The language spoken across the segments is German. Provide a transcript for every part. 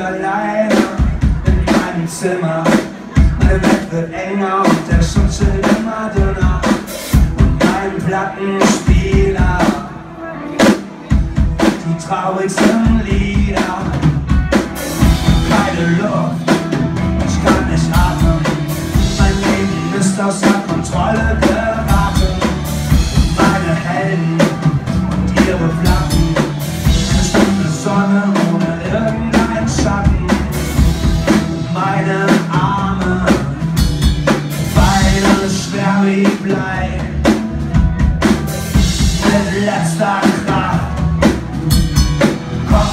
alleine in meinem Zimmer. Mein Bett wird enger und der Schutzschild immer dünner. Und mein Plattenspieler, die traurigsten Lieder.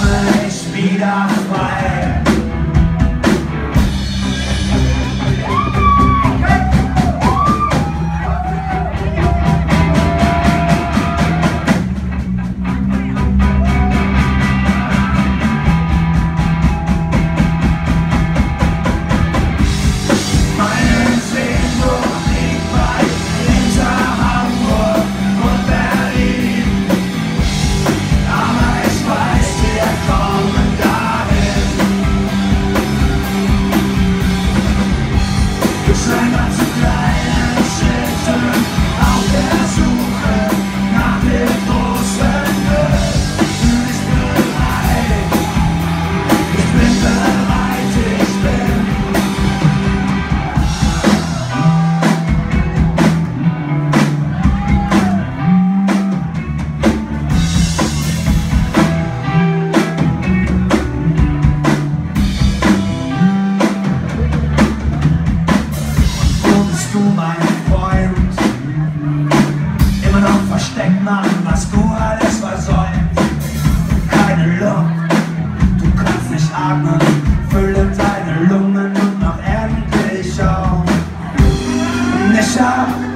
high, speed on fire. bist du mein Freund. Immer noch versteckt machen, was du alles versäumt. Keine Luft, du kannst nicht atmen. Fülle deine Lungen und noch endlich auf. Nicht auf.